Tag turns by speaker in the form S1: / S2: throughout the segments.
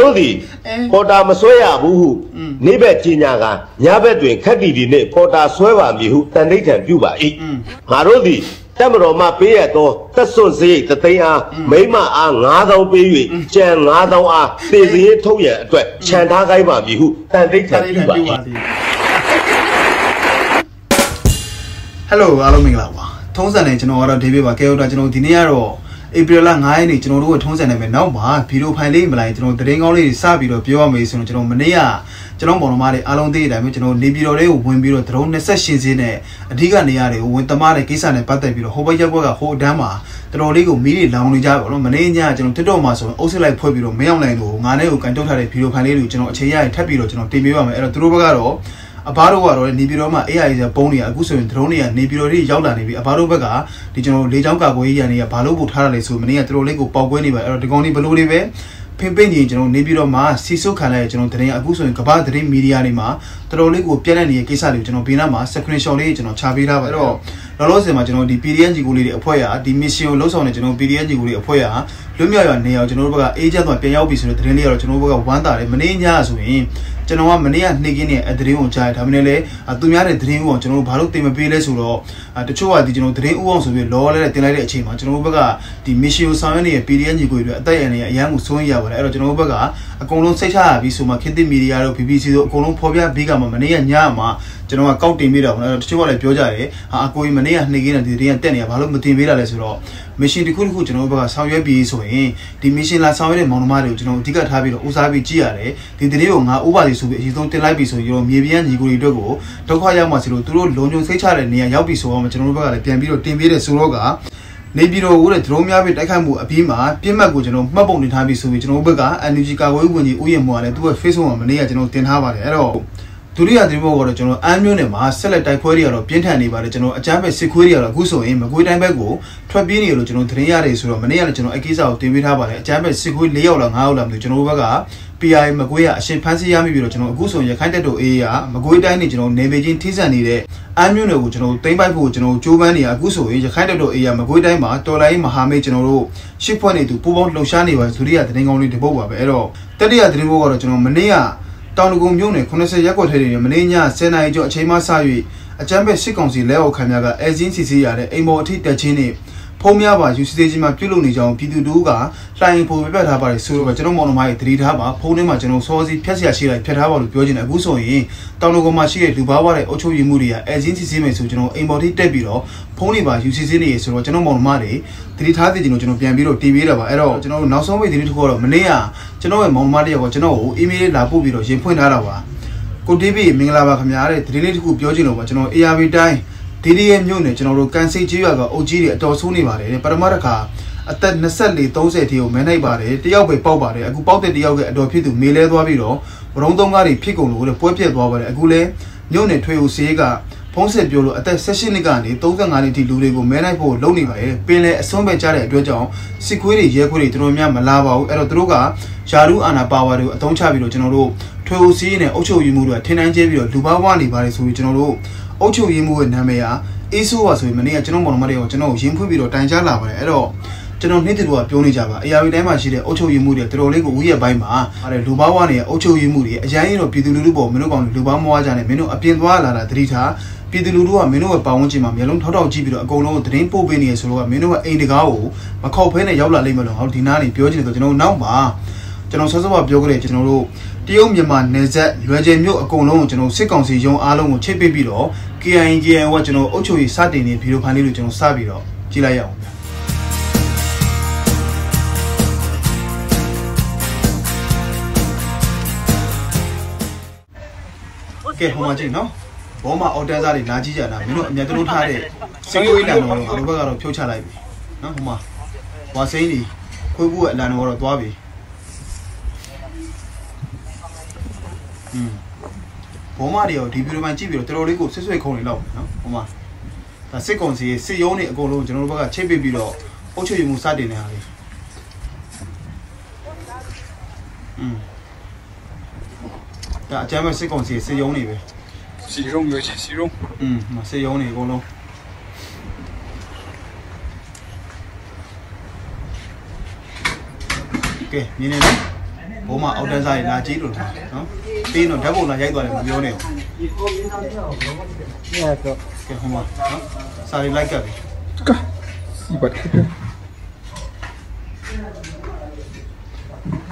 S1: တို့သည်ခေါ်တာမဆွဲရဘူးဟုနေဘက်ကြီးညာကညဘက်တွင်ခက်တီဒီနှင့်ခေါ်တာဆွဲပါမည်ဟုတန်ဋိဌံပြုပါ၏ငါတို့သည်တမတော်မှပေးရသောသက်စွန့်စရိတ်တသိန်းအားမိမအား9000ပေး၍ကျန်9000အားတည်စည်ထုတ်ရန်အတွက်ခြံထားခိုင်းပါမည်ဟုတန်ဋိဌံပြုပါ၏
S2: ဟယ်လိုအားလုံးမင်္ဂလာပါထုံးစံနေကျွန်တော်ကတော့ဒေးဗစ်ပါကဲဟုတ်တာကျွန်တော်ဒီနေ့ကတော့ ဧပြီလ9ရက်နေ့ကျွန်တော်တို့ကထုံးစံနေပဲနောက်မှာဗီဒီယိုဖိုင်လေးမလိုက်ကျွန်တော်သတင်းကောင်းလေးတွေစပြီးတော့ပြောရမယ်ဆိုတော့ကျွန်တော်မနေ့ကကျွန်တော်ဘော်တော်မတွေအားလုံးသိတဲ့အတိုင်းပဲကျွန်တော်နေပြည်တော်လေးကိုဝင်ပြီးတော့ဒရုန်း20ရှင်စင်းနဲ့အဓိကနေရာတွေကိုဝင်သမားတဲ့ကိစ္စနဲ့ပတ်သက်ပြီးတော့ဟိုဘက်ရက်ဘက်ကဟိုအတန်းမှာတော်တော်လေးကိုမီးတွေလောင်နေကြပါတော့မနေ့ညကျွန်တော် TikTok မှာဆိုရင်အုပ်စစ်လိုက်ဖွဲ့ပြီးတော့မရောက်နိုင်လို့ငါနဲ့ကိုကန်တုတ်ထားတဲ့ဗီဒီယိုဖိုင်လေးတွေကိုကျွန်တော်အချိန်ရရင်ထပ်ပြီးတော့ကျွန်တော်တင်ပေးပါမယ်အဲ့တော့သူတို့ဘက်ကတော့ အဘတို့ကတော့နေပြည်တော်မှာ AI ဆိုပုံးတွေကအခုဆိုရင် drone တွေကနေပြည်တော်တွေရောက်လာနေပြီအဘတို့ဘက်ကဒီကျွန်တော်လေချောင်းကာကွယ်ရေးရန်တွေကဘာလို့ပို့ထားရလဲဆိုမင်းကတော်တော်လေးကိုပေါက်ကွဲနေပါအဲ့တော့ဒီကောင်လေးဘလို့တွေပဲဖင်ပင်းကြီးကျွန်တော်နေပြည်တော်မှာစီဆုတ်ခံလိုက်ရကျွန်တော်သတင်းအခုဆိုရင်ကမ္ဘာသတင်းမီဒီယာတွေမှာတော်တော်လေးကိုပြန့်နှံ့နေတဲ့ကိစ္စတွေကိုကျွန်တော်ဘေးနားမှာ screenshot လေးကျွန်တော်ချပေးထားပါအဲ့တော့လောလောဆယ်မှာကျွန်တော်ဒီ PDN ကြီးကိုလေးတွေအဖွဲ့ရဒီ mission ကိုလှုပ်ဆောင်နေကျွန်တော် PDN ကြီးကိုလေးအဖွဲ့ရလွတ်မြောက်ရနေအောင်ကျွန်တော်တို့ဘက်က agent တော့ပြန်ရောက်ပြီဆိုတဲ့သတင်းလေးကတော့ကျွန်တော်တို့ဘက်ကဝမ်းသာတယ်မနေ့ညဆိုရင်ကျွန်တော်ကမနေ့ကနှိမ့်ကင်းတဲ့အသတင်းကိုကြားရဒါမှလည်းလေသူများတဲ့သတင်းကိုကျွန်တော်တို့ဘာလို့တင်မပေးလဲဆိုတော့တချို့ကဒီကျွန်တော်သတင်းဥအောင်ဆိုပြီးလောလဲတင်လိုက်တဲ့အချိန်မှာကျွန်တော်တို့ဘက်ကဒီ mission ကိုဆောင်ရွက်နေတဲ့ PDN ကြီးကိုတွေအသက်အန္တရာယ်အရန်ကိုစိုးရိမ်ရပါတယ်အဲ့တော့ကျွန်တော်တို့ဘက်ကအကုန်လုံးစိတ်ချရပြီဆိုမှခေတ်သစ်မီဒီယာတို့ BBC တို့အကုန်လုံးဖော်ပြပေးကမှမနေ့ကညမှာကျွန်တော်ကကောက်တင်ပေးတာပေါ့နော်အဲ့တော့တချို့ကလည်းပြောကြတယ်ဟာအကိုကြီးမနေ့ကနှိမ့်ကင်းတဲ့ဒီသတင်းကတက်နေတာဘာလို့မတင်ပေးတာလဲဆိုတော့ mission တစ်ခုတစ်ခုကျွန်တော်တို့ဘက်ကဆောင်ရွက်ပြီးဆိုရင်ဒီ mission လာဆောင်ရွက်တဲ့မောင်နှမတွေကိုကျွန်တော်အဓိကထားပြီးတော့ဦးစားပြီးကြည့်ရတယ်ဒီသတင်းကိုငါဥပါစီဆိုပြီးအရင်ဆုံးတင်လိုက်ပြီဆိုရင်မြေပြန့်ညီကိုတွေအတွက်ကိုဒုက္ခရောက်မှစီလို့သူတို့လုံခြုံစိတ်ချတဲ့နေရာရောက်ပြီဆိုတော့ကျွန်တော်တို့ဘက်ကလည်းပြန်ပြီးတော့တင်ပေးတဲ့ဆိုတော့ကနေပြည်တော်ကိုတဲ့ drone များပြီးတိုက်ခိုက်မှုအပြီးမှာပြစ်မှတ်ကိုကျွန်တော်မှတ်ပုံတင်ထားပြီးဆိုပြီးကျွန်တော်တို့ဘက်က NUG ကာကွယ်ရေးဝန်ကြီးဦးရင်မော်ကလည်းသူ့ရဲ့ Facebook မှာမနေ့ကကျွန်တော်တင်ထားပါတယ်အဲ့တော့ဒုတိယသတင်းဘောကတော့ကျွန်တော်အမ်းမြို့နယ်မှာဆက်လက်တိုက်ပွဲတွေကတော့ပြင်းထန်နေပါတယ်ကျွန်တော်အကြမ်းဖက်စစ်ခွေးတွေကတော့အခုဆိုရင်မကွေးတိုင်းဘက်ကိုထွက်ပြေးနေရလို့ကျွန်တော်သတင်းရတယ်ဆိုတော့မနေ့ကလည်းကျွန်တော်အကိစ္စကိုတင်ပေးထားပါတယ်အကြမ်းဖက်စစ်ခွေး၄ယောက်လား၅ယောက်လားမသိဘူးကျွန်တော်တို့ဘက်က PI မကွေးကအရှင်ဖန်းစီရမိပြီးတော့ကျွန်တော်အခုဆိုရင်ရခိုင်တပ်တော် AA ကမကွေးတိုင်းနေကျွန်တော်နေပေချင်းထိစပ်နေတဲ့အမ်းမြို့နယ်ကိုကျွန်တော်သိမ်းပိုက်ဖို့ကျွန်တော်ကြိုးပမ်းနေရအခုဆိုရင်ရခိုင်တပ်တော် AA ကမကွေးတိုင်းမှာတော်လိုင်းမဟာမိတ်ကျွန်တော်တို့ရှစ်ဖွဲ့နေသူပူပေါင်းလှုပ်ရှားနေပါဒုတိယသတင်းကောင်းလေးတပုတ်ပါပဲအဲ့တော့တတိယသတင်းဘောကတော့ကျွန်တော်မနေ့ကတောင်တကုံမြို့နယ်80ရပ်ကွက်ထဲနေမနေ့ည10နာရီကျော်အချိန်မှစ၍အကြမ်းဖက်စစ်ကောင်စီလက်အောက်ခံများကအဲဇင်းစီစီရတဲ့အိမ်မော်အထိတက်ချင်းနဲ့ ဖုံးများပါယူစတေးကြီးမှာပြုတ်လုံနေကြအောင်ပြည်သူတို့ကလှိုင်ဖို့ပြပြထားပါတယ်ဆိုတော့ကျွန်တော်မောင်နှမရဲ့တတိထားပါဖုံးထဲမှာကျွန်တော်စောစီဖြတ်ဆရာရှိလိုက်ဖြတ်ထားပါလို့ပြောနေတာအခုဆိုရင်တောင်တော်ကောင်မှာရှိတဲ့လူဘာဝတဲ့အုပ်ချုပ်ရေးမှုတွေကအဲဂျင်စီစီမယ်ဆိုကျွန်တော်အိမ်ပေါ်ထိတက်ပြီးတော့ဖုံးတွေပါယူစီစီနေရဆိုတော့ကျွန်တော်မောင်နှမတွေတတိထားစီကျွန်တော်ကျွန်တော်ပြန်ပြီးတော့တီးပေးတာပါအဲ့တော့ကျွန်တော်နောက်ဆုံးမိတ်တတိတစ်ခုကတော့မနေ့ကကျွန်တော်ရဲ့မောင်နှမတယောက်ကကျွန်တော်ကိုအီးမေးလ်လာပို့ပြီးတော့ရင်ဖွင့်ထားတာပါကိုတီးပြီးမင်္ဂလာပါခင်ဗျာတဲ့တတိလေးတစ်ခုပြောချင်လို့ပါကျွန်တော် ARB တိုင်း ဒီဒီရဲ့မြို့နယ်ကျွန်တော်တို့ကန်စိတ်ကြီးရွာကအုပ်ကြီးတွေအတော်ဆိုးနေပါတယ်တဲ့ပထမတစ်ခါအသက်24 30ထိကိုမဲနိုင်ပါတယ်တယောက်ပဲပေါက်ပါတယ်အခုပေါက်တဲ့တယောက်ကအတော်ဖြစ်သူမေလဲသွားပြီးတော့ဘရုံသုံးကားတွေဖြစ်ကုန်လို့တဲ့ပွဲပြက်သွားပါတယ်အခုလဲမြို့နယ်ထွေဦးစေးကဖုံးဆက်ပြောလို့အသက်16နှစ်ကနေ35နှစ်ထိလူတွေကိုမဲနိုင်ဖို့လုပ်နေပါတယ်ပင်လဲအစွန်းပဲကြားတဲ့အတွက်ကြောင့်စစ်ခွေးတွေရဲခွေးတွေတော်တော်များမလာပါဘူးအဲ့တော့သူတို့ကယာရုအာနာပါဝါတွေကိုအသုံးချပြီးတော့ကျွန်တော်တို့ထွေဦးစီးနဲ့အုပ်ချုပ်ရေးမှုတွေကထင်တန်းကျဲပြီးတော့လူပါဝါနေပါတယ်ဆိုပြီးကျွန်တော်တို့ အုပ်ချုပ်ရေးမှုရဲ့နာမည်ဟာအေးဆိုးပါဆိုပြီးမနေ့ကကျွန်တော်မောင်မတွေကိုကျွန်တော်ရင်းဖွင့်ပြီးတော့တိုင်ကြားလာပါတယ်အဲ့တော့ကျွန်တော်နေ့တူကပြောနေကြပါအရာဝီတိုင်းမှာရှိတဲ့အုပ်ချုပ်ရေးမှုတွေတော်တော်လေးကိုဦးရဲ့ဘိုင်းမှာအဲ့လူပါဝါနေတဲ့အုပ်ချုပ်ရေးမှုတွေအရင်ကတော့ပြည်သူလူထုပေါ်မင်းတို့ကောင်လူပါမွားကြတယ်မင်းတို့အပြင်သွားလာတာတတိထားပြည်သူလူထုကမင်းတို့ရဲ့ပတ်ဝန်းကျင်မှာမျိုးလုံးထောက်ထောက်ကြည့်ပြီးတော့အကုန်လုံးသတင်းပို့ပေးနေရဆိုတော့မင်းတို့ကအိမ်တကားကိုမခောက်ဖဲနဲ့ရောက်လာလိမ့်မယ်လို့ဟောဒီနားနေပြောချင်တယ်ဆိုကျွန်တော်နောက်မှာကျွန်တော်ဆောစောကပြောကြတယ်ကျွန်တော်တို့တရုတ်မြန်မာနယ်စပ်ရွယ်ကျယ်မြို့အကုန်လုံးကိုကျွန်တော်စစ်ကောင်စီရုံးအားလုံးကိုချိတ်ပိတ်ပြီးတော့ KIN KIN ကကျွန်တော်အုပ်ချုပ်ရေးစတင်နေဗီဒီယိုဖိုင်လေးကိုကျွန်တော်စပြီးတော့ကြည့်လိုက်ရအောင်ဗျာကဲဟိုမှာကြည့်နော်ဘောမှာအော်တန်းစားတွေလာကြည့်ကြတာမင်းတို့အမြတ်တို့ထားတဲ့စင်ကိုအီလန်တော်တို့ငါတို့ဘက်ကတော့ဖြုတ်ချလိုက်ပြီနော်ဟိုမှာဝါစိန်ကြီးခွေးဘူးအလန်တော်တော့သွားပြီอืม ဘောမတွေရောဒီဗီဒီယိုမှကြည့်ပြီးတော့တော်တော်လေးကိုဆွဆွဲခုံနေလောက်နော်ဟိုမှာဒါစစ်ကောင်စီရဲ့စစ်ရုံးတွေအကုန်လုံးကျွန်တော်တို့ဘက်ကချိတ်ပစ်ပြီးတော့အုပ်ချုပ်ရေးမှုစတင်နေတာလေอืมဒါအကြမ်းမဲ့စစ်ကောင်စီရဲ့စစ်ရုံးတွေပဲ
S3: စီရုံမျိုးချင်စီရုံ
S2: อืมမစေရုံးနေအကုန်လုံးကဲမြင်နေလား ဘုံမှာအောက်တန်းစားရလာကြည့်လို့နော် ပြီးတော့ဓာတ်ပုံလာရိုက်သွားတယ်မပြောနဲ့ကဲဟိုမှာနော်စာရီလိုက်ကပ်ပြီ
S3: Ka. Ibat.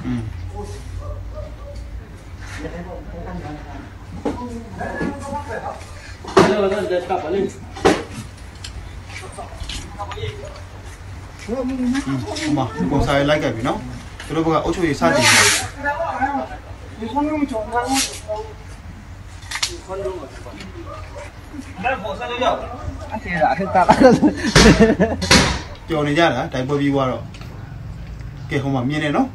S2: อืมဟိုမှာပုံစာရီလိုက်ကပ်ပြီနော်သူတို့ကအုတ်ချုပ်ရေးစတင်တယ် ပျော်နေကြတာတိုင်ပွဲပြီးသွားတော့ကဲဟိုမှာမြင်နေနော်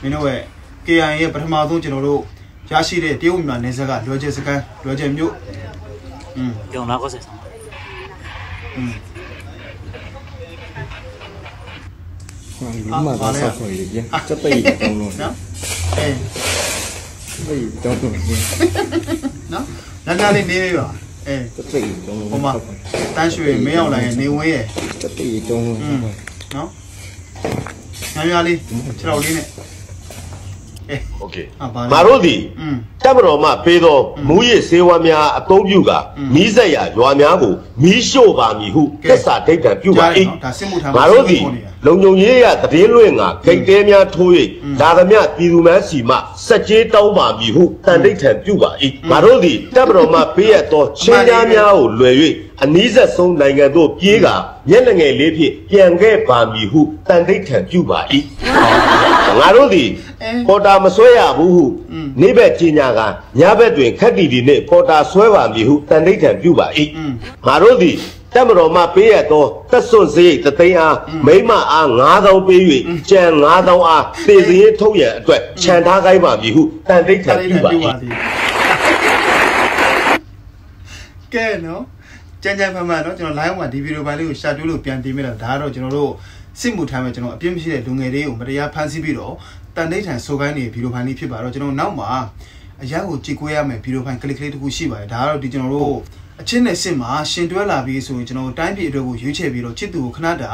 S2: မင်းတို့ရဲ့ KIA ရဲ့ပထမဆုံးကျွန်တော်တို့ရရှိတဲ့တရုတ်မြန်မာနယ်စပ်ကလွယ်ကျစကန်လွယ်ကျမြို့อืม
S4: 用哪个谁上？
S2: อืม
S5: လူမှသာဆောက်ခွင့်လေးပြန်စက်ပိတ်တောင်းလို့
S2: နော်အေး
S5: ပိတ်တောင်းလို့ပြန်
S2: နော်နာနာလေးနေပြီပါအေး
S5: စက်ပိတ်တောင်းလို့
S2: ဟိုမှာတန်းရွှေမင်းအောင်လိုင်ရဲ့နေဝင်းရဲ့
S5: စက်ပိတ်တောင်းလို့
S2: อืมနော်ညာညာလေးခြေတော်လေးနဲ့အေး
S1: โอเค
S2: အာပါ
S1: ငါတို့သည်
S2: อืม
S1: တပ်မတော်မှပေးသောမူရစ်စေဝါများအသုံးပြုကာ
S2: อืม
S1: မိဆက်ရရွာများကိုမီးရှို့ပါမည်ဟု
S2: ကဲ
S1: သစ္စာဒိဋ္ဌံပြုပါ
S2: ကြားတယ် ၏ နော်ဒါစစ်မှုထမ်း
S1: ငါတို့သည်
S2: စစ်မှုထမ်းနေတာ
S1: လုံုံရေးရသတင်းလွှင့်ငါဂိတ်တဲများထိုး
S2: อืม
S1: ၍ဒါသမျှပြည်သူများစီမှစက်ကြေးတောင်းပါမည်ဟုတန်ဒိဋ္ဌံပြုပါ၏ငါတို့သည်တပ်မတော်မှပေးရသောချင်းကြားများကိုလွယ်၍ အနည်းဆက်ဆုံးနိုင်ငံတို့ပြေးကမျက်နှငယ်လေးဖြင့်ပြန်ခဲ့ပါမည်ဟုတန်တိတ်ထံပြုပါ၏ငါတို့သည်ပေါ်တာမဆွဲရဘူးဟုနေ့ဘက်ကြီးညာကညဘက်တွင်ခက်တီတီနှင့်ပေါ်တာဆွဲပါမည်ဟုတန်တိတ်ထံပြု
S2: ပါ၏
S1: ငါတို့သည်တမတော်မှပေးရသောတက်စွန်စရိတ်တသိန်းအားမိမအား9000ပေး၍ကျန်9000အားသေစရင်ထုတ်ရန်အတွက်ခြံထားခိုင်းပါမည်ဟုတန်တိတ်ထံပြုပါ၏
S2: ကဲနော် ကြမ်းကြမ်းဖန်ဖန်နော်ကျွန်တော် live မှာဒီဗီဒီယိုပိုင်းလေးကိုရှာတူးလို့ပြန်တင်မိတာဒါကတော့ကျွန်တော်တို့စစ်မှုထမ်းမဲ့ကျွန်တော်အပြစ်မရှိတဲ့လူငယ်လေးကိုမတရားဖမ်းဆီးပြီးတော့တန်ဋိဌာန်ဆိုခိုင်းနေဗီဒီယိုပိုင်းလေးဖြစ်ပါတော့ကျွန်တော်နောက်မှာအရန်ကိုကြည့်ကွေးရမယ်ဗီဒီယိုပိုင်းကလစ်ကလေးတစ်ခုရှိပါတယ်ဒါကတော့ဒီကျွန်တော်တို့အချင်းနဲ့စစ်မှာရှင်တွဲလာပြီးဆိုရင်ကျွန်တော်တို့တိုင်းပြည်အတွက်ကိုရွေးချယ်ပြီးတော့ချစ်သူကိုခဏတာ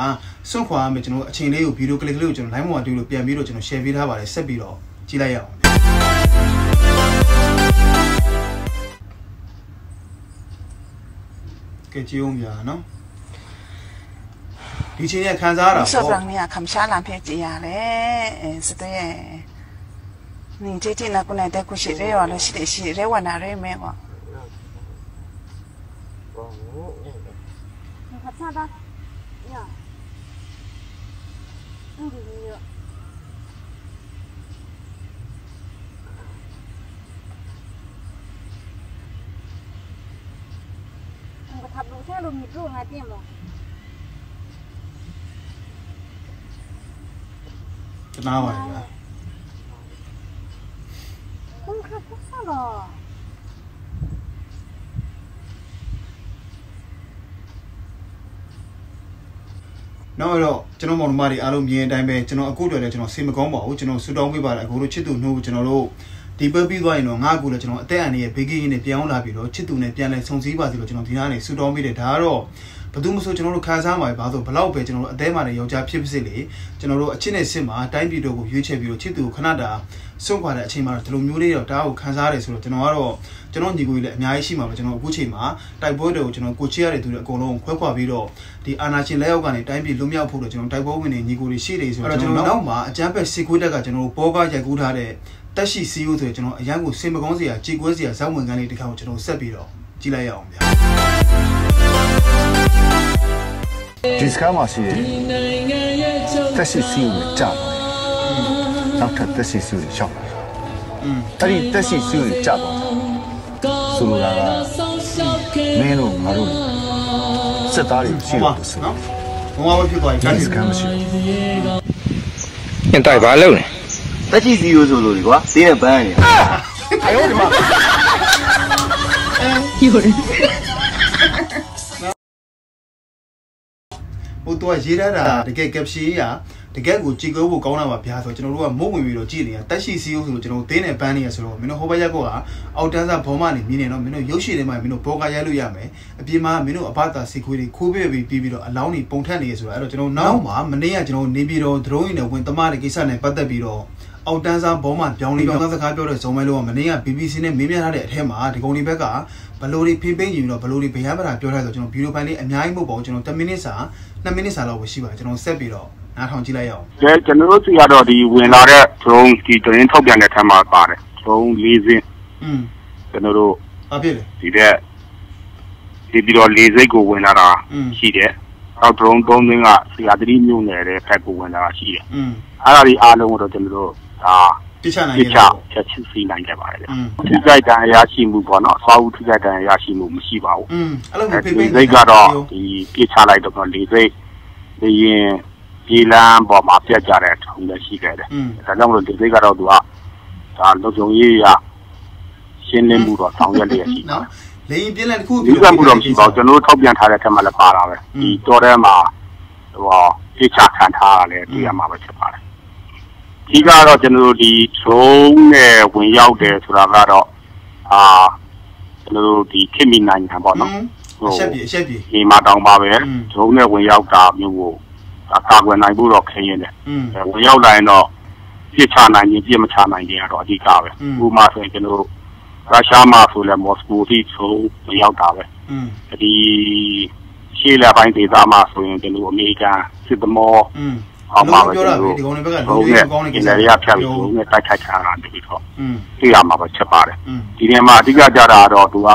S2: စွန့်ခွာရမယ်ကျွန်တော်တို့အချိန်လေးကိုဗီဒီယိုကလစ်ကလေးကိုကျွန်တော် live မှာတူလို့ပြန်ပြီးတော့ကျွန်တော် share ပေးထားပါတယ်ဆက်ပြီးတော့ကြည့်လိုက်ရအောင် ကဲကြည့်အောင်ပြာနော်ဒီချင်းရခံစားရတာ
S6: ပေါ့ဆော့
S2: ပ
S6: ရန်နီယာခမ်ရှာလန်ဖဲကြည်ရတယ်စတဲ့နင်ကြည့်တင်နကုနဲ့တက်ခုရှိရဲရလို့ရှိတယ်ရှိရဲဝနာရဲမဲကွာ
S7: ခပ်စားတာညာဥဒူနီရော လို့ဆဲလို့မြစ်လို့ငါတင်မ
S2: တနာပါလေဗျာ
S7: ခုခါစားတော့
S2: နောက်အဲ့တော့ကျွန်တော်မောင်နှမတွေအားလုံးမြင်တဲ့အတိုင်းပဲကျွန်တော်အခုတည်းလည်းကျွန်တော်စေမကောင်းပါဘူးကျွန်တော်ဆူတောင်းပေးပါတယ်အခုတို့ချစ်သူနှုတ်ကျွန်တော်တို့ ဒီပွဲပြီးသွားရင်တော့ငါကူလည်းကျွန်တော်အသက်အန္တရာယ်ဘေးကင်းနဲ့ပြောင်းလာပြီးတော့ချစ်သူနဲ့ပြန်လဲဆုံစည်းပါစီလို့ကျွန်တော်ဒီနားနေဆူတောင်းပေးတယ်ဒါကတော့ဘယ်သူမှမဆိုကျွန်တော်တို့ခံစားမှာပဲဘာလို့ဘလောက်ပဲကျွန်တော်တို့အသေးမှလည်းယောက်ျားဖြစ်ဖြစ်လေကျွန်တော်တို့အချစ်နဲ့စစ်မှာတိုင်းပြည်တို့ကိုရွေးချယ်ပြီးတော့ချစ်သူကိုခဏတာစွန့်ခွာတဲ့အချိန်မှာတော့ဒီလိုမျိုးလေးတော့တားကိုခံစားရတယ်ဆိုတော့ကျွန်တော်ကတော့ကျွန်တော်ညီကိုကြီးလည်းအများကြီးရှိမှာပဲကျွန်တော်အခုချိန်မှာတိုက်ပွဲတွေကိုကျွန်တော်ကိုချစ်ရတဲ့သူတွေအကုန်လုံးခွဲခွာပြီးတော့ဒီအာနာရှင်လက်အောက်ကနေတိုင်းပြည်လွတ်မြောက်ဖို့တော့ကျွန်တော်တိုက်ပွဲဝင်နေညီကိုတွေရှိတယ်ဆိုတော့ကျွန်တော်နောက်မှာအကြမ်းဖက်စစ်ခွေးတက်ကကျွန်တော်တို့ဘောကရိုက်ကူးထားတဲ့ တက်ရှိစီယိုဆိုရင်ကျွန်တော်အရန်ကိုစင်မကောင်းစရာကြေကွဲစရာဇောက်ဝင်ကန်းလေးတစ်ခါကိုကျွန်တော်ဆက်ပြီးတော့ကြည့်လိုက်ရအောင်ဗျာ
S8: ဒီစကားမှာရှိတယ်တက်ရှိစီကိုကြာတော့နောက်ထပ်တက်ရှိစီကိုရှောက်လာ
S2: อืม
S8: အဲ့ဒီတက်ရှိစီကိုကြာတော့ဆိုလိုတာကမင်းတို့ငါတို့စစ်သားတွေရှိ
S2: ဟော
S8: တော့ဆို
S2: နော်ဘုံဝါဘဖြစ်သွားရင်က
S8: ဒီ
S2: န်း
S8: စကားမရှိဘူး
S3: ညတိုက်ပါလုံးနေ
S9: တက်ချီစီရိုးဆိုလို့ဒီကွာသေးနဲ့ပန်းနေ
S2: ဟိုတော့ရေးရတာတကယ် caption ရတကယ်ကိုကြည်ကိုဖို့ကောင်းတာပါဗျာဆိုကျွန်တော်တို့ကမုတ်ဝင်ပြီးတော့ကြည်နေတာတက်ရှိစီယိုဆိုလို့ကျွန်တော်တို့သင်းနဲ့ပန်းနေရဆိုတော့မင်းတို့ဟိုဘက်ရက်ကောကအောက်တန်းစားဘောမနေမြင်နေတော့မင်းတို့ရုပ်ရှိတယ်မှာမင်းတို့ဘောကရိုက်လို့ရမယ်အပြင်မှာမင်းတို့အဘတာစီခွေးတွေခိုးပြပြီးပြီးပြီးတော့အလောင်းတွေပုံထက်နေရဆိုတော့အဲ့တော့ကျွန်တော်နောက်မှာမနေ့ကကျွန်တော်နေပြီးတော့ drone နဲ့ဝင်သမားတဲ့ကိစ္စနဲ့ပတ်သက်ပြီးတော့ အောက်တန်းစားဘောမှပြောင်းလေးပြောင်းသားစကားပြောတဲ့ဇုံမဲလို့ကမနေ့က BBC နဲ့မေးမြန်းထားတဲ့အထက်မှာဒီကုန်းဒီဘက်ကဘလိုတွေဖိပိန်းကြည့်ပြီးတော့ဘလိုတွေဗျာပတာပြောထားဆိုကျွန်တော်ဗီဒီယိုဖိုင်လေးအများကြီးမဟုတ်ပါဘူးကျွန်တော်10မိနစ်စာ2မိနစ်စာလောက်ပဲရှိပါတယ်ကျွန်တော်ဆက်ပြီးတော့နားထောင်ကြည့်လိုက်ရအောင်
S4: ကျကျွန်တော်တို့စီကတော့ဒီဝင်လာတဲ့ drone ဒီ drone ထုတ်ပြန်တဲ့ထက်မှာပါတယ် drone ၄စင်း
S2: อืม
S4: ကျွန်တော်တို့
S2: ဘာဖြစ်လဲ
S4: ဒီတဲ့ဒီပြီးတော့လေးစိတ်ကိုဝင်လာတာ
S2: อืม
S4: ရှိတယ်နောက် drone ၃စင်းကစီယာတတိမြို့နယ်တဲ့ဖက်ကိုဝင်လာတာရှိတယ်
S2: อืม
S4: အဲ့ဒါဒီအားလုံးကိုတော့ကျွန်တော်တို့ ဒါ
S2: တိကျနိုင်
S4: တ
S2: ယ်
S4: ချက်ချူစီနိုင်ကြပါတယ်ဗျ။ထိကြိုက်တန်ရရှိမှုပေါ့နော်။အစာဦးထိကြိုက်တန်ရရှိမှုမရှိပါဘူး။
S2: อืมအဲ့လိုပဲပြေး
S4: စိတ်ကတော့ဒီပြစ်ချလိုက်တော့လေစိတ်လေရင်ပြေးလမ်းပေါ်မှာပြတ်ကြတဲ့ထုံလည်းရှိခဲ့တယ်။ဒါကြောင့်မလို့လေစိတ်ကတော့သူကဒါလုံခြုံရေးရရှင်းလင်းမှုတော့ဆောင်ရွက်လျက်ရှိတယ်။
S2: လေရင်ပြင်းလည်းတစ်ခု
S4: ပြေးမှုတော့မရှိပါဘူး။ကျွန်တော်ထောက်ပြန်ထားတဲ့ထက်မှလည်းပါတာပဲ။ဒီတော်ထဲမှာဟိုပြေးချခံထားရလဲတွေ့ရမှာပဲဖြစ်ပါတယ်။ အဓိကတော့ကျွန်တော်တို့ဒီ drone နဲ့ဝင်ရောက်တယ်ဆိုတာကတော့အာကျွန်တော်တို့ဒီခင်မီနိုင်ငံပေါ့နော်
S2: ဟုတ်ရှက်ပြေရှက်ပြေ
S4: ဒီမှာတောင်းပါပဲ drone နဲ့ဝင်ရောက်တာမျိုးကိုအကာကွယ်နိုင်ဖို့တော့ခင်းရတယ်ဝင်ရောက်လာရင်တော့ပြစ်ချနိုင်ရင်ပြစ်မချနိုင်ရင်ကတော့အဓိကပဲဥပမာဆိုရင်ကျွန်တော်တို့ရုရှားမှာဆိုလဲမော်စကိုထိဆိုဝင်ရောက်တာပဲဒီရှေ့လပိုင်းဒေသမှာဆိုရင်ကျွန်တော်အမေရိကန်စစ်သမော အောက်မှာပဲကျွန်တော်
S2: ဒီကောင်တွေဘက်ကလူ
S4: ကြီး
S2: ကောင်း
S4: တဲ့
S2: ကိစ္စ
S4: တွေကဖြတ်ပြီးသူနဲ့တိုက်ခိုက်ခံရတာတ
S2: ကယ်တော့
S4: သိရမှာပဲချက်ပါတယ်ဒီထဲမှာအဓိကကြတာတော့သူက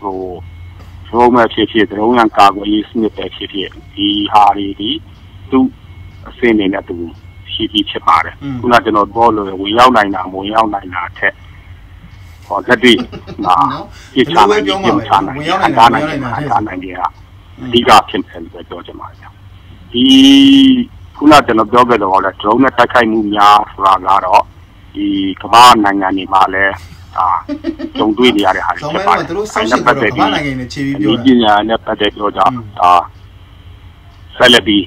S4: ဟိုဒရုန်းပဲဖြစ်ဖြစ်ဒရုန်းရန်ကာကွယ်ရေးစနစ်ပဲဖြစ်ဖြစ်ဒီဟာတွေဒီသူအစင်းနေနဲ့သူရှိပြီးဖြစ်ပါတယ်ခုနကျွန်တော်ပြောလို့ဝင်ရောက်နိုင်တာဝင်ရောက်နိုင်တာအထက်ဟောလက်တွေ့မှာပြစ်ချနိုင်ပြစ်ချနိုင်ဝင်ရောက်နိုင်တာဝင်ရောက်နိုင်တာအဓိကဖြစ်တယ်လို့ပြောချင်ပါတယ်ဒီ ခုနကျွန်တော်ပြောခဲ့တော့လေဒရုန်းနဲ့တိုက်ခိုက်မှုများဆိုတာကတော့ဒီကမ္ဘာနိုင်ငံတွေမှာလည်းအာကြုံတွေ့နေရတဲ့ဟာတွေ
S2: ဇော်
S4: ဖြ
S2: မဲ
S4: စ်ပါတ
S2: က
S4: ယ်
S2: သူတို့ဆောက်ရှင်းပြီးတော့ကမ္ဘာနိုင်ငံနဲ့ခြေပြီးပြော
S4: ဒီပ
S2: တာ
S4: ညာနဲ့ပတ်သက်ပြောကြအာဆက်လက်ပြီး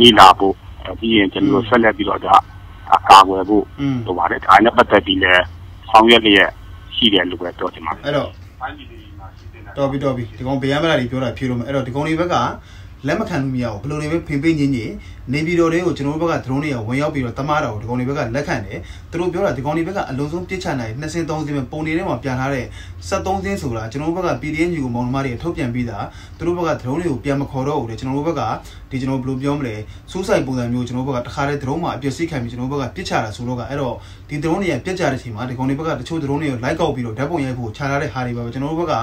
S4: လေ့လာဖို့အဲပြီးရင်ကျွန်တော်ဆက်လက်ပြီးတော့ဒါအကာအကွယ်ဖို့
S2: อืม
S4: လိုပါတယ်ဒါနဲ့ပတ်သက်ပြီးလည်းဆောင်ရွက်လျက်ရှိတယ်လို့ပဲပြောချင်ပါတယ်
S2: အဲ့တော့တော်ပြီတော်ပြီဒီကောင်ဗယံမလာတွေပြောတာဖြေလို့မယ်အဲ့တော့ဒီကောင်တွေဘက်က လက်မခံလို့မရဘူးဘယ်လိုတွေပဲဖိပိန်းချင်းချင်းနေပြည်တော်တွေကိုကျွန်တော်တို့ဘက်ကဒရုန်းတွေကဝင်ရောက်ပြီးတော့တမားတာကိုဒီကောင်တွေဘက်ကလက်ခံတယ်သူတို့ပြောတာဒီကောင်တွေဘက်ကအလုံးစုံပြစ်ချနိုင်2စင်း3စင်းပဲပုံနေထဲမှာပြထားတဲ့73စင်းဆိုတာကျွန်တော်တို့ဘက်က PDN ကြီးကိုမောင်နှမတွေထုတ်ပြန်ပြီးသားသူတို့ဘက်ကဒရုန်းတွေကိုပြန်မခေါ်တော့ဘူးလေကျွန်တော်တို့ဘက်ကဒီကျွန်တော်ဘယ်လိုပြောမလဲစူးစိုက်ပုံစံမျိုးကျွန်တော်တို့ဘက်ကတခါတည်းဒရုန်းမှာအပြစ်စိတ်ခံပြီးကျွန်တော်တို့ဘက်ကပြစ်ချတာဆိုတော့ကအဲ့တော့ ဒီဒရုန်းတွေကပြစ်ချတဲ့ချိန်မှာဒီကောင်တွေဘက်ကတချို့ဒရုန်းတွေကိုလိုက်ကောက်ပြီးတော့ဓာတ်ပုံရိုက်ဖို့ခြာထားတဲ့ဟာတွေပါပဲကျွန်တော်တို့ဘက်က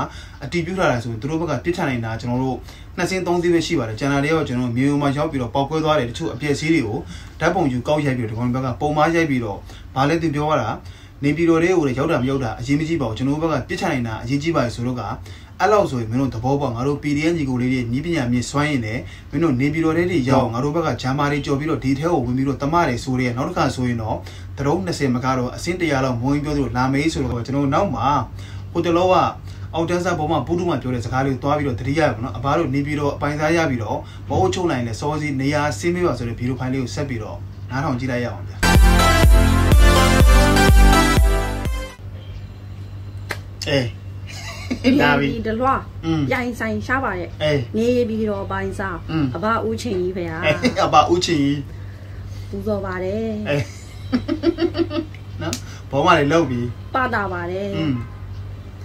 S2: အတီးပြူထားတာဆိုရင်သူတို့ဘက်ကပြစ်ချနိုင်တာကျွန်တော်တို့နှစ်စင်းသုံးစင်းပဲရှိပါတယ်ကျန်တာတွေရောကျွန်တော်မြေုံမှာရောက်ပြီးတော့ပောက်ကွဲသွားတယ်တချို့အပြည့်စည်းတွေကိုဓာတ်ပုံယူကောက်ရိုက်ပြီးတော့ဒီကောင်တွေဘက်ကပုံမားရိုက်ပြီးတော့ဘာလဲသူပြောရတာနေပြည်တော်တွေကိုလည်းရောက်တာမရောက်တာအရေးမကြီးပါဘူးကျွန်တော်တို့ဘက်ကပြစ်ချနိုင်တာအရေးကြီးပါတယ်ဆိုတော့က အဲ့လောက်ဆိုရင်မင်းတို့သဘောပေါက်ငါတို့ PDN ကြီးကိုလေးတွေနီးပညာမြင့်စွမ်းရင်လည်းမင်းတို့နေပြည်တော်တွေရောက်ငါတို့ဘက်ကဂျာမာတွေကြော်ပြီးတော့ဒီထဲကိုဝင်ပြီးတော့တမတွေဆိုရဲနောက်တစ်ခါဆိုရင်တော့တရုံး20မကတော့အစင်း100လောက်မုံပြောသလိုလာမေးဆိုတော့ကျွန်တော်နောက်မှာဟိုတလောကအောက်တန်းစားပေါ်မှာပုဒုမှပြောတဲ့စကားလေးကိုသွားပြီးတော့တတိယပေါ့နော်အဘတို့နေပြီးတော့အပိုင်စားရပြီးတော့မဟုတ်ချုပ်နိုင်လဲစောစီနေရာဆင်းမေးပါဆိုတဲ့ဗီဒီယိုဖိုင်လေးကိုဆက်ပြီးတော့နားထောင်ကြည့်လိုက်ရအောင်ဗျာအေး လာပြီ
S10: ဒီလွှာရိုင်ဆိုင်ရှားပါရဲ့နေပြီးတော့ပိုင်းစားအဘဦးချင်းကြီးဖေဟာ
S2: အဘဦးချင်းကြီး
S10: ပူဇော်ပါတယ်
S2: နော်ဘောမလေးလောက်ပြီး
S10: ပတာပါတယ်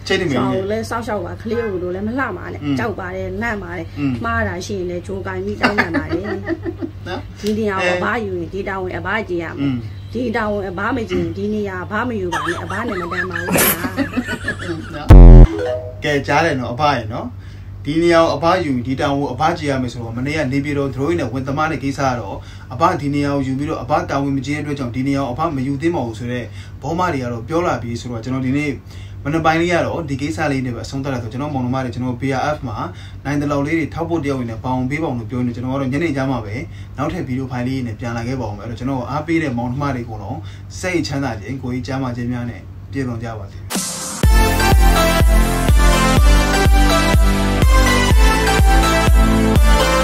S2: ချိန်နေမယ်
S10: ဆောက်လဲဆောက်ရှောက်ပါခလေးကိုလိုလဲမလှပါနဲ့ကြောက်ပါတယ်နှံ့ပါတယ်မှားတာရှိရင်လဲဂျိုးကင်ပြီးတောင်းနေပါတယ်
S2: နော်
S10: ဒီနေရာဘာယူရင်ဒေတာဝင်အဘာကြည့်ရမယ်ဒီတာဝန်အဘာမကြည့်ဒီနေရာဘာမယူပါနဲ့အဘာနဲ့မတမ်းပါဘူး
S2: နော် ကဲကြားတယ်နော်အဖရယ်နော်ဒီနေရာကိုအဖယူဒီတောင်ကိုအဖကြည့်ရမယ်ဆိုတော့မနေ့ကနေပြည်တော်ဒရိုးနဲ့ဝင်သမားတဲ့ကိစ္စကတော့အဖဒီနေရာကိုယူပြီးတော့အဖတာဝန်မကျင်းတဲ့အတွက်ကြောင့်ဒီနေရာကိုအဖမယူသင့်ပါဘူးဆိုတော့ဘောမတွေကတော့ပြောလာပြီးဆိုတော့ကျွန်တော်ဒီနေ့မနက်ပိုင်းလေးကတော့ဒီကိစ္စလေးနဲ့ပဲအဆုံးသတ်လိုက်ဆိုကျွန်တော်မောင်နှမတွေကျွန်တော် BRF မှာနိုင်တလောက်လေးတွေထောက်ဖို့တယောက်ဝင်နဲ့ပေါအောင်ပေးပါအောင်လို့ပြောနေကျွန်တော်ကတော့ညနေကျမှပဲနောက်ထပ်ဗီဒီယိုဖိုင်လေးနဲ့ပြန်လာခဲ့ပါအောင်ပဲအဲ့တော့ကျွန်တော်အားပေးတဲ့မောင်နှမတွေကတော့စိတ်ချမ်းသာခြင်းကိုကြီးကျမ်းမာခြင်းများနဲ့ပြည့်စုံကြပါစေ။ We'll